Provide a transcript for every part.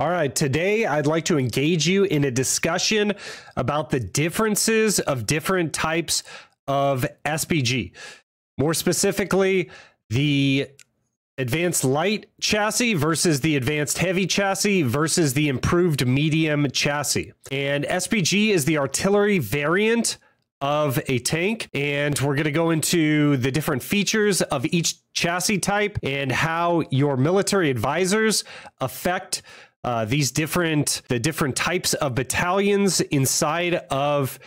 All right, today I'd like to engage you in a discussion about the differences of different types of SPG. More specifically, the advanced light chassis versus the advanced heavy chassis versus the improved medium chassis. And SPG is the artillery variant of a tank and we're going to go into the different features of each chassis type and how your military advisors affect uh, these different the different types of battalions inside of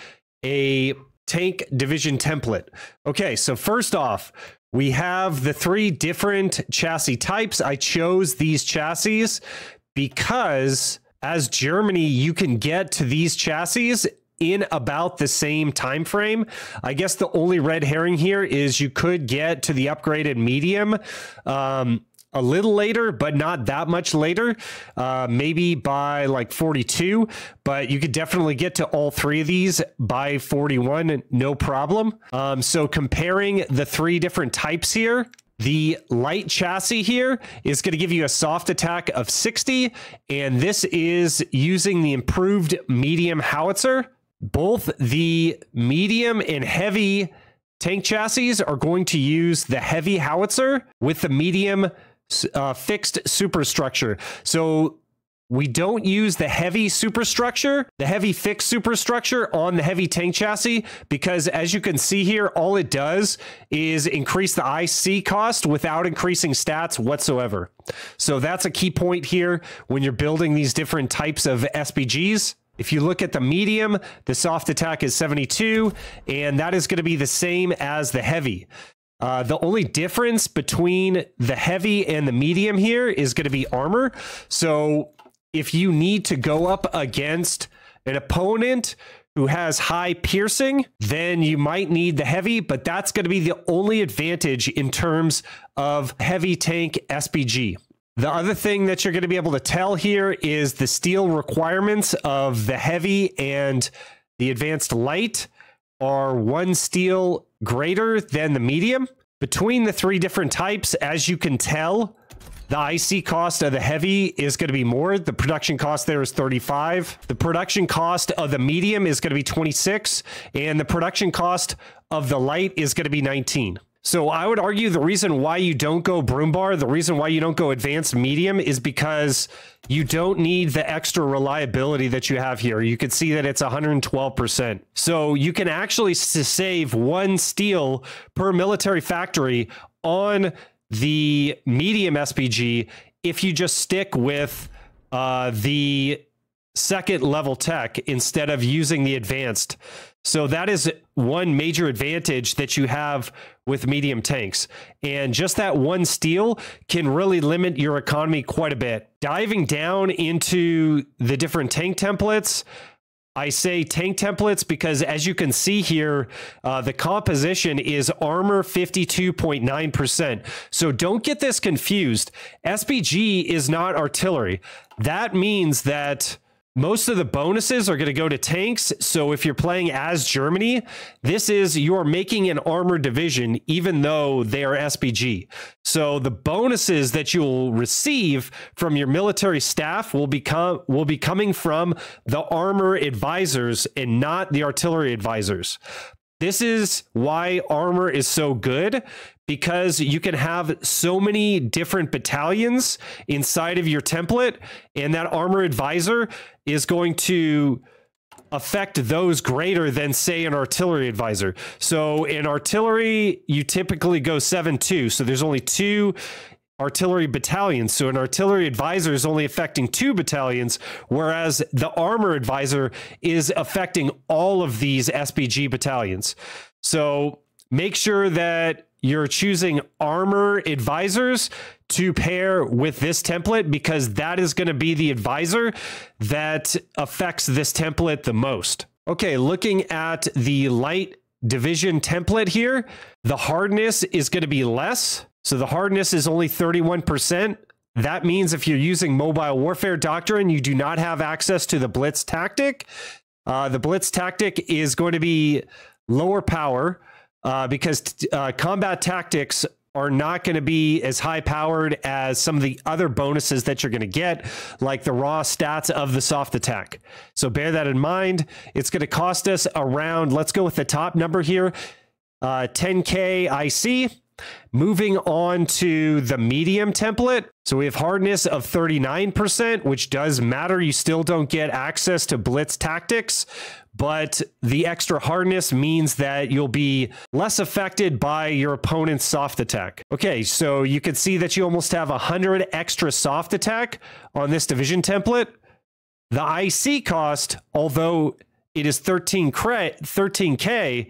a tank division template. Okay, so first off, we have the three different chassis types. I chose these chassis because as Germany, you can get to these chassis in about the same time frame. I guess the only red herring here is you could get to the upgraded medium um, a little later, but not that much later. Uh, maybe by like 42, but you could definitely get to all three of these by 41, no problem. Um, so comparing the three different types here, the light chassis here is going to give you a soft attack of 60, and this is using the improved medium howitzer. Both the medium and heavy tank chassis are going to use the heavy howitzer with the medium uh, fixed superstructure. So we don't use the heavy superstructure, the heavy fixed superstructure on the heavy tank chassis, because as you can see here, all it does is increase the IC cost without increasing stats whatsoever. So that's a key point here when you're building these different types of SPGs. If you look at the medium, the soft attack is 72, and that is going to be the same as the heavy. Uh, the only difference between the heavy and the medium here is going to be armor. So if you need to go up against an opponent who has high piercing, then you might need the heavy, but that's going to be the only advantage in terms of heavy tank SPG. The other thing that you're going to be able to tell here is the steel requirements of the heavy and the advanced light are one steel greater than the medium. Between the three different types, as you can tell, the IC cost of the heavy is going to be more. The production cost there is 35. The production cost of the medium is going to be 26. And the production cost of the light is going to be 19. So I would argue the reason why you don't go Brummbär, the reason why you don't go advanced medium is because you don't need the extra reliability that you have here. You can see that it's 112%. So you can actually save one steel per military factory on the medium SPG if you just stick with uh, the second level tech instead of using the advanced. So that is one major advantage that you have with medium tanks. And just that one steel can really limit your economy quite a bit. Diving down into the different tank templates, I say tank templates because as you can see here, uh, the composition is armor 52.9%. So don't get this confused. SPG is not artillery. That means that most of the bonuses are going to go to tanks. So if you're playing as Germany, this is you're making an armor division, even though they are SPG. So the bonuses that you'll receive from your military staff will become will be coming from the armor advisors and not the artillery advisors. This is why armor is so good because you can have so many different battalions inside of your template, and that armor advisor is going to affect those greater than say an artillery advisor. So in artillery, you typically go 7-2. So there's only two artillery battalions. So an artillery advisor is only affecting two battalions, whereas the armor advisor is affecting all of these SPG battalions. So make sure that you're choosing armor advisors to pair with this template because that is going to be the advisor that affects this template the most. Okay, looking at the light division template here, the hardness is going to be less. So the hardness is only 31%. That means if you're using mobile warfare doctrine, you do not have access to the blitz tactic. Uh, the blitz tactic is going to be lower power uh, because uh, combat tactics are not going to be as high powered as some of the other bonuses that you're going to get, like the raw stats of the soft attack. So bear that in mind. It's going to cost us around, let's go with the top number here, uh, 10K IC. Moving on to the medium template. So we have hardness of 39%, which does matter. You still don't get access to blitz tactics, but the extra hardness means that you'll be less affected by your opponent's soft attack. Okay, so you can see that you almost have 100 extra soft attack on this division template. The IC cost, although it is 13 13K,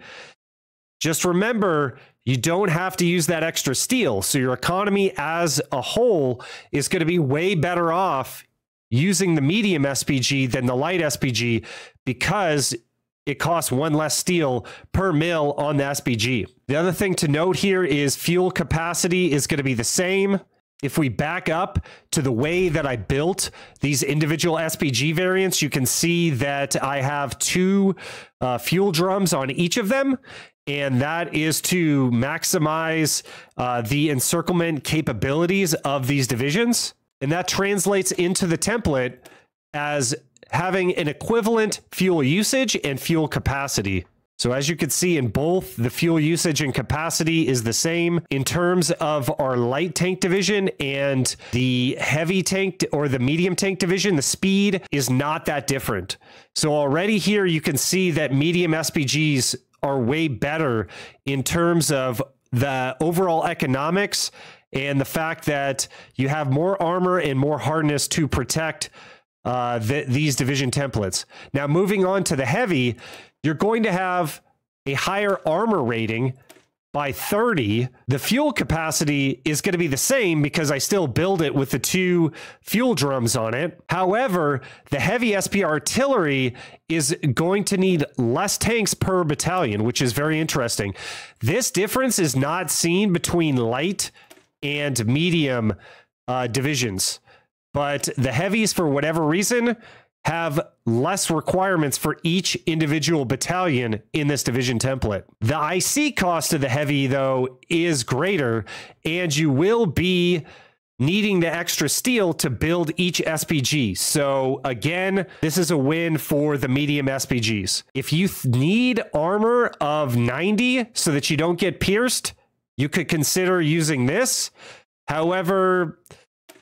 just remember you don't have to use that extra steel. So your economy as a whole is going to be way better off using the medium SPG than the light SPG because it costs one less steel per mil on the SPG. The other thing to note here is fuel capacity is going to be the same. If we back up to the way that I built these individual SPG variants, you can see that I have two uh, fuel drums on each of them and that is to maximize uh, the encirclement capabilities of these divisions. And that translates into the template as having an equivalent fuel usage and fuel capacity. So as you can see in both, the fuel usage and capacity is the same in terms of our light tank division and the heavy tank or the medium tank division, the speed is not that different. So already here you can see that medium SPGs are way better in terms of the overall economics and the fact that you have more armor and more hardness to protect uh, th these division templates. Now, moving on to the heavy, you're going to have a higher armor rating by 30, the fuel capacity is going to be the same because I still build it with the two fuel drums on it. However, the heavy SP artillery is going to need less tanks per battalion, which is very interesting. This difference is not seen between light and medium uh, divisions, but the heavies, for whatever reason, have less requirements for each individual battalion in this division template. The IC cost of the heavy, though, is greater, and you will be needing the extra steel to build each SPG. So again, this is a win for the medium SPGs. If you need armor of 90 so that you don't get pierced, you could consider using this. However,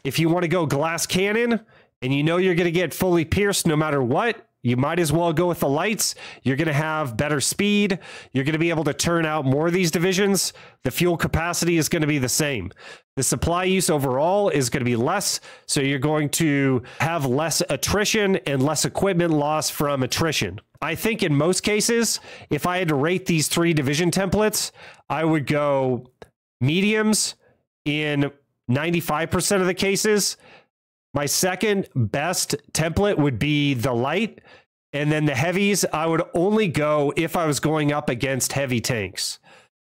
if you want to go glass cannon, and you know you're going to get fully pierced no matter what, you might as well go with the lights. You're going to have better speed. You're going to be able to turn out more of these divisions. The fuel capacity is going to be the same. The supply use overall is going to be less. So you're going to have less attrition and less equipment loss from attrition. I think in most cases, if I had to rate these three division templates, I would go mediums in 95% of the cases my second best template would be the light. And then the heavies, I would only go if I was going up against heavy tanks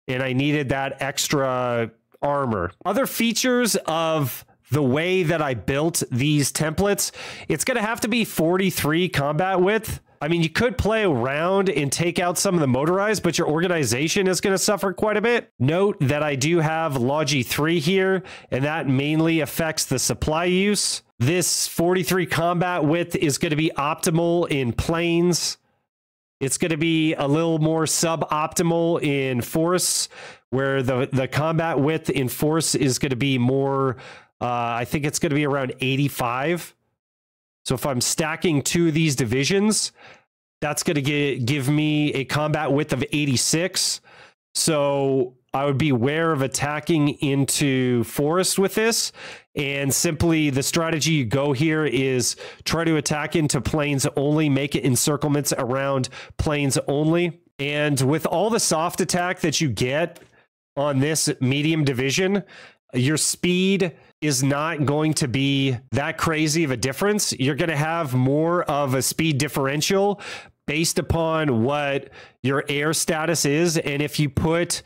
and I needed that extra armor. Other features of the way that I built these templates, it's going to have to be 43 combat width. I mean, you could play around and take out some of the motorized, but your organization is going to suffer quite a bit. Note that I do have Logi 3 here, and that mainly affects the supply use. This 43 combat width is going to be optimal in plains. It's going to be a little more suboptimal in force, where the, the combat width in force is going to be more, uh, I think it's going to be around 85. So if I'm stacking two of these divisions, that's going to give me a combat width of 86. So I would be aware of attacking into forest with this. And simply the strategy you go here is try to attack into plains only, make it encirclements around plains only. And with all the soft attack that you get on this medium division, your speed is not going to be that crazy of a difference. You're going to have more of a speed differential based upon what your air status is. And if you put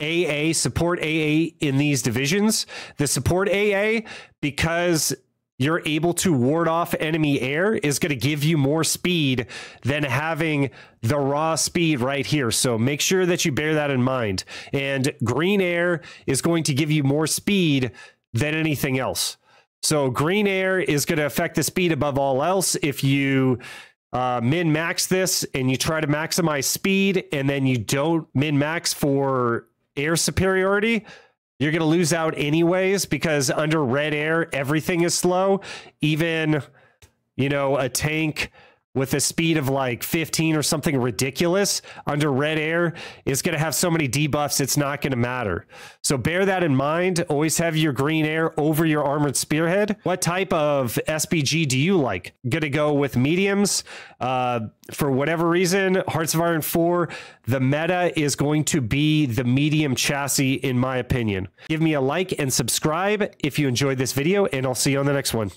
AA, support AA in these divisions, the support AA, because you're able to ward off enemy air is going to give you more speed than having the raw speed right here. So make sure that you bear that in mind. And green air is going to give you more speed than anything else. So green air is going to affect the speed above all else. If you uh, min max this and you try to maximize speed and then you don't min max for air superiority, you're going to lose out anyways because under red air, everything is slow. Even, you know, a tank with a speed of like 15 or something ridiculous under red air is going to have so many debuffs, it's not going to matter. So bear that in mind. Always have your green air over your armored spearhead. What type of SPG do you like? Going to go with mediums. Uh, for whatever reason, Hearts of Iron 4, the meta is going to be the medium chassis, in my opinion. Give me a like and subscribe if you enjoyed this video, and I'll see you on the next one.